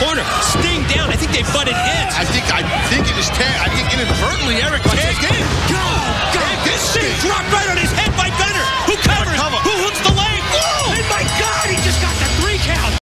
corner. Sting down. I think they butted heads. I think I think it was. I think inadvertently Eric Tag